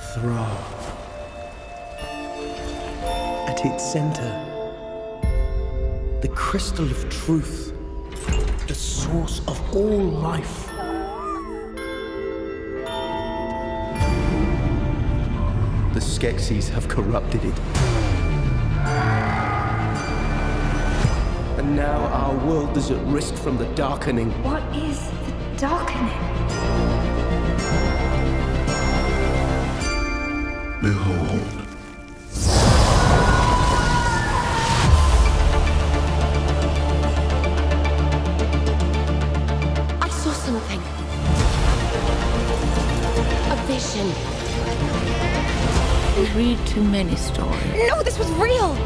Thra. At its center, the crystal of truth, the source of all life. The Skeksis have corrupted it. And now our world is at risk from the darkening. What is the darkening? A vision. You read too many stories. No, this was real.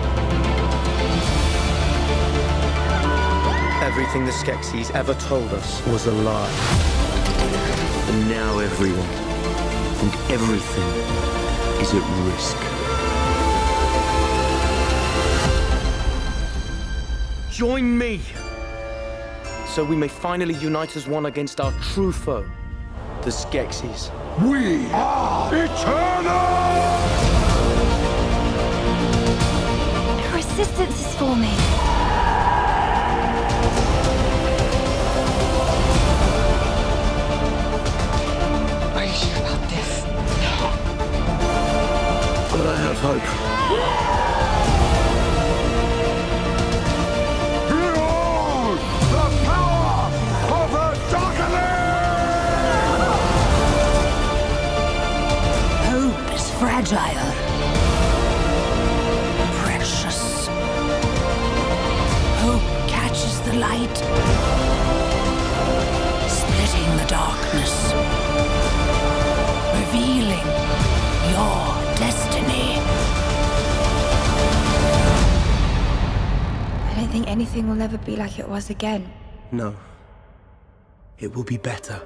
Everything the Skeksis ever told us was a lie. And now everyone and everything is at risk. Join me! So we may finally unite as one against our true foe, the Skeksis. We are eternal! Resistance is forming. Are you sure about this? But I have hope. Fragile. Precious. Hope catches the light, splitting the darkness, revealing your destiny. I don't think anything will ever be like it was again. No. It will be better.